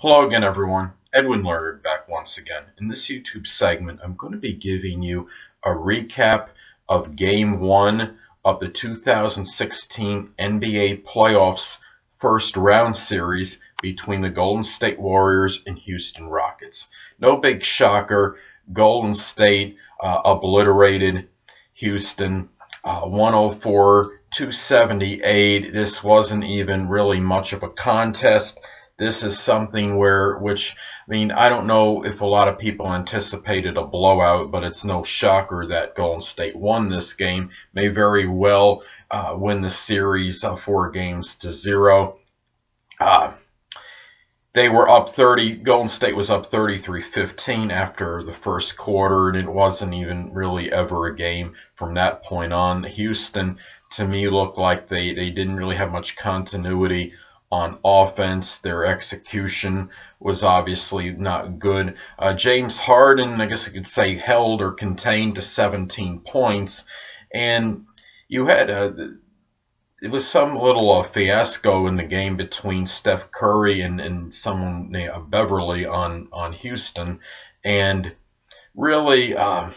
Hello again everyone, Edwin Leonard back once again. In this YouTube segment I'm going to be giving you a recap of Game 1 of the 2016 NBA Playoffs first round series between the Golden State Warriors and Houston Rockets. No big shocker, Golden State uh, obliterated Houston uh, 104 278. This wasn't even really much of a contest this is something where, which, I mean, I don't know if a lot of people anticipated a blowout, but it's no shocker that Golden State won this game. May very well uh, win the series uh, four games to zero. Uh, they were up 30, Golden State was up 33-15 after the first quarter, and it wasn't even really ever a game from that point on. Houston, to me, looked like they, they didn't really have much continuity on offense. Their execution was obviously not good. Uh, James Harden, I guess I could say, held or contained to 17 points. And you had a, uh, it was some little uh, fiasco in the game between Steph Curry and, and someone named uh, Beverley on, on Houston. And really, uh,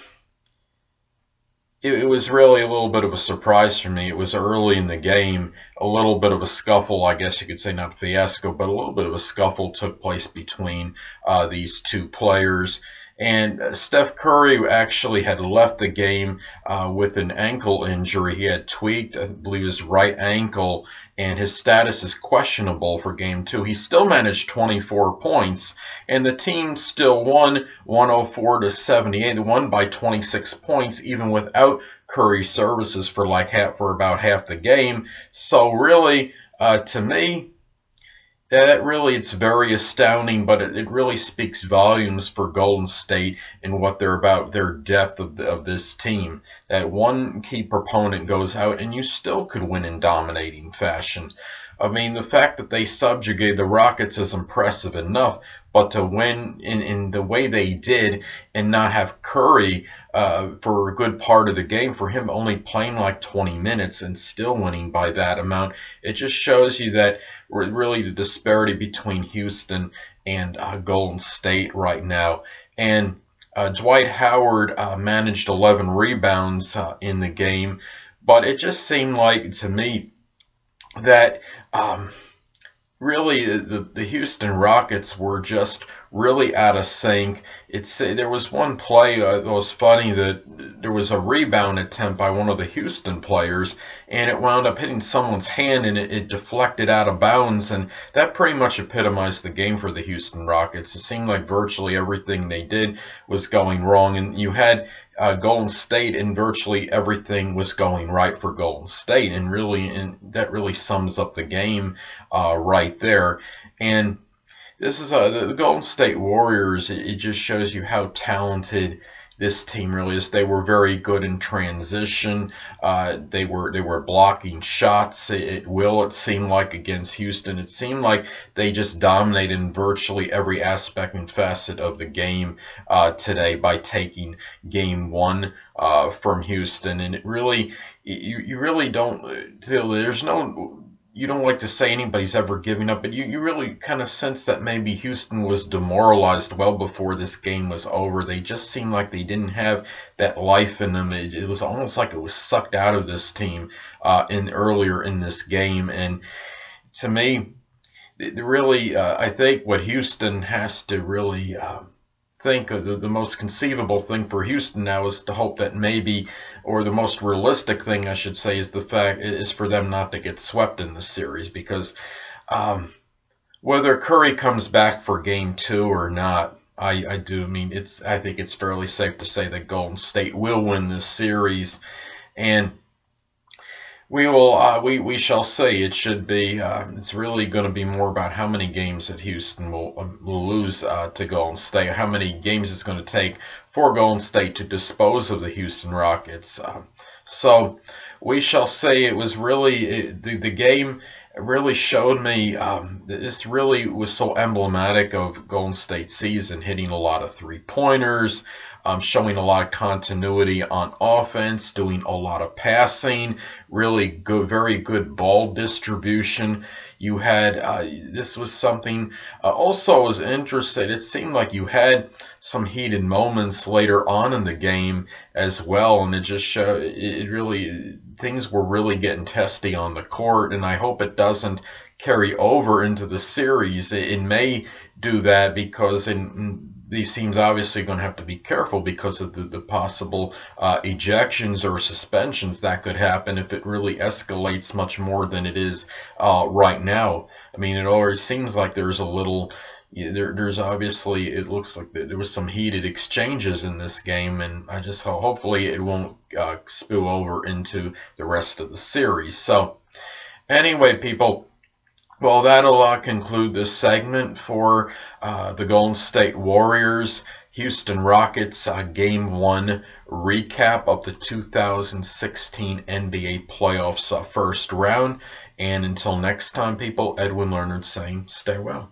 it, was really a little bit of a surprise for me. It was early in the game, a little bit of a scuffle, I guess you could say, not fiasco, but a little bit of a scuffle took place between uh, these two players. And uh, Steph Curry actually had left the game uh, with an ankle injury. He had tweaked, I believe, his right ankle, and his status is questionable for game two. He still managed 24 points, and the team still won 104 to 78. They won by 26 points, even without Curry's services for like half for about half the game. So really, uh, to me, that really it's very astounding, but it, it really speaks volumes for Golden State and what they're about, their depth of, the, of this team. That one key proponent goes out and you still could win in dominating fashion. I mean, the fact that they subjugated the Rockets is impressive enough, but to win in, in the way they did and not have Curry uh, for a good part of the game, for him only playing like 20 minutes and still winning by that amount, it just shows you that really the disparity between Houston and uh, Golden State right now. And uh, Dwight Howard uh, managed 11 rebounds uh, in the game, but it just seemed like to me that um, really the, the Houston Rockets were just really out of sync. It's there was one play uh, that was funny that there was a rebound attempt by one of the Houston players and it wound up hitting someone's hand and it, it deflected out of bounds and that pretty much epitomized the game for the Houston Rockets. It seemed like virtually everything they did was going wrong and you had uh, Golden State and virtually everything was going right for Golden State and really and that really sums up the game uh, right there and this is a, the Golden State Warriors. It, it just shows you how talented this team really is. They were very good in transition. Uh, they were they were blocking shots It will. It seemed like against Houston. It seemed like they just dominated in virtually every aspect and facet of the game uh, today by taking game one uh, from Houston. And it really you you really don't. There's no you don't like to say anybody's ever giving up, but you, you really kind of sense that maybe Houston was demoralized well before this game was over. They just seemed like they didn't have that life in them. It, it was almost like it was sucked out of this team uh, in earlier in this game. And to me, really, uh, I think what Houston has to really. Uh, think the, the most conceivable thing for Houston now is to hope that maybe, or the most realistic thing I should say is the fact is for them not to get swept in this series because um, whether Curry comes back for game two or not, I, I do mean it's I think it's fairly safe to say that Golden State will win this series. And we will uh, we we shall see. It should be. Uh, it's really going to be more about how many games that Houston will, um, will lose uh, to Golden State. How many games it's going to take for Golden State to dispose of the Houston Rockets. Um, so we shall see. It was really it, the the game really showed me um, this really was so emblematic of Golden State season, hitting a lot of three pointers, um, showing a lot of continuity on offense, doing a lot of passing, really good, very good ball distribution. You had uh, this was something. Uh, also, was interested. It seemed like you had some heated moments later on in the game as well, and it just showed. It really things were really getting testy on the court, and I hope it doesn't carry over into the series. It may do that because in, these teams obviously going to have to be careful because of the, the possible uh, ejections or suspensions that could happen if it really escalates much more than it is uh, right now. I mean, it already seems like there's a little. there, there's obviously it looks like there was some heated exchanges in this game, and I just hope hopefully it won't uh, spill over into the rest of the series. So, anyway, people. Well, that'll uh, conclude this segment for uh, the Golden State Warriors. Houston Rockets uh, Game 1 recap of the 2016 NBA playoffs uh, first round. And until next time, people, Edwin Leonard saying stay well.